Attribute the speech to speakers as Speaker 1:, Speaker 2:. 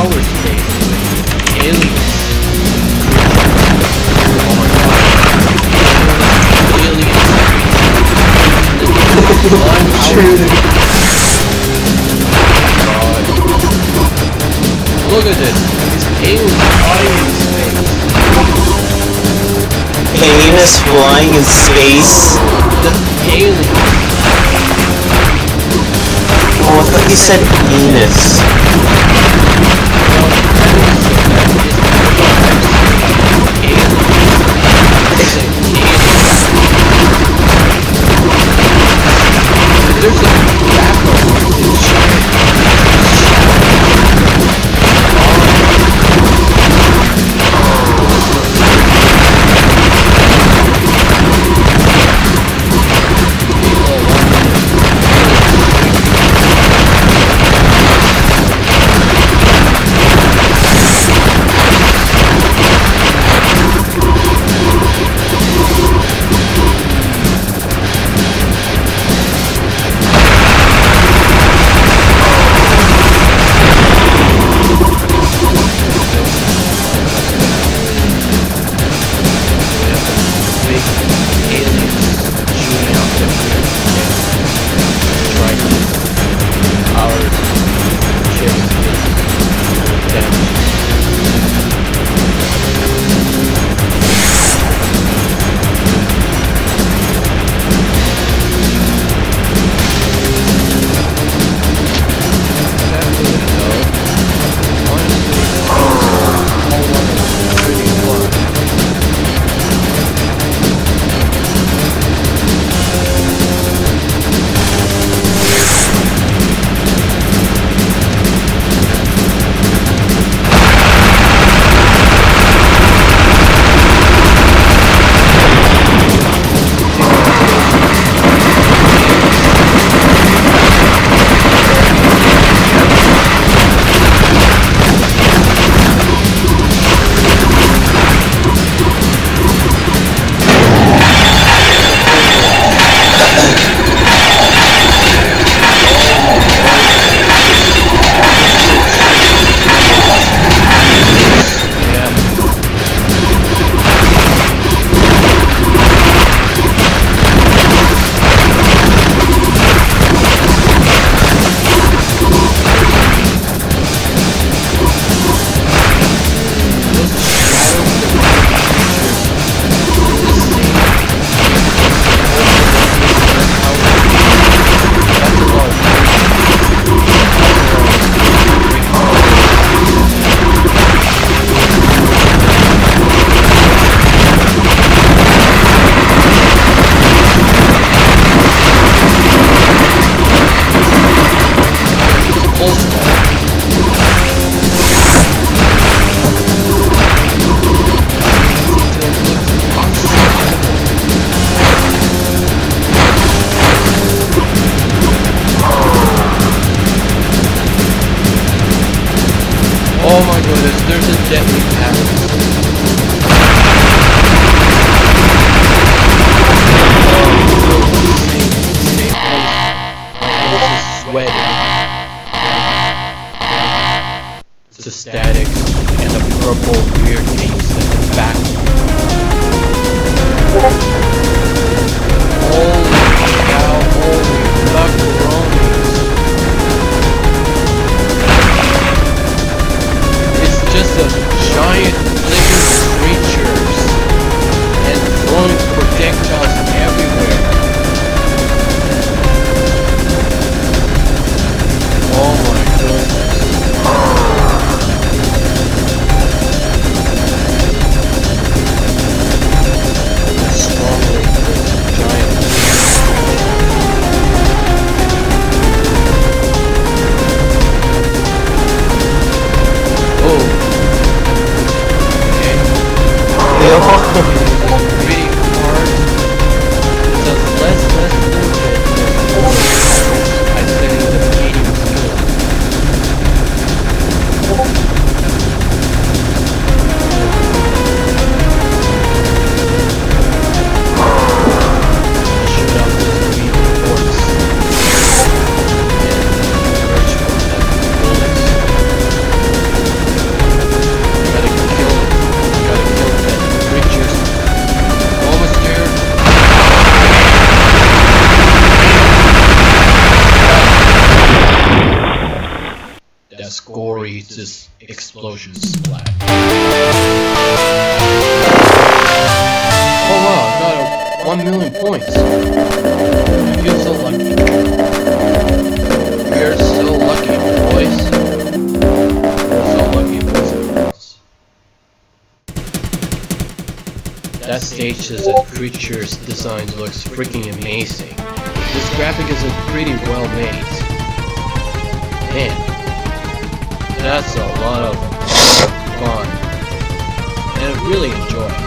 Speaker 1: space with aliens. Oh my god. Aliens. Aliens. God. Look at this. These aliens flying in space.
Speaker 2: Penis flying in space?
Speaker 1: The aliens.
Speaker 2: Oh, I thought you said penis.
Speaker 1: Oh my goodness, there's a deadly pattern. Oh, sweating. It's a static and a purple weird just a giant living creatures and throwing projectiles 牛
Speaker 2: 逼 gory as this explosion splat. Oh wow, got a 1 million points. I feel so lucky. We're so lucky, boys. So lucky, boys and girls. That stage as a creature's design looks freaking amazing. This graphic is pretty well made. Man, that's a lot of fun. And I really enjoy it.